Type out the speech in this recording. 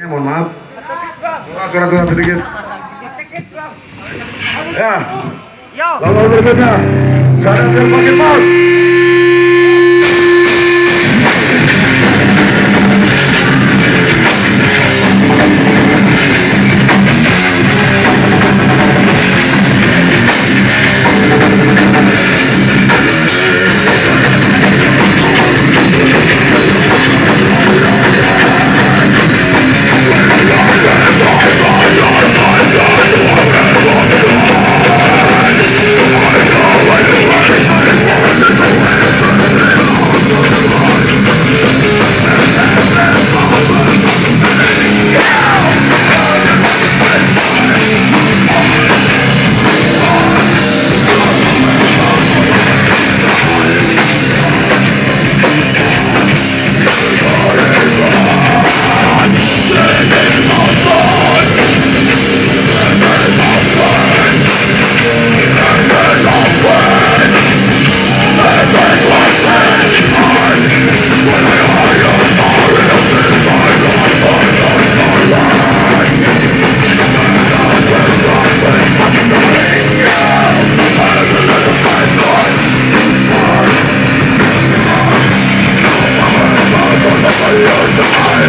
Ya, mohon maaf. Surat-surat sedikit. Ya. Lalu berikutnya, saya pakai pos. Blood!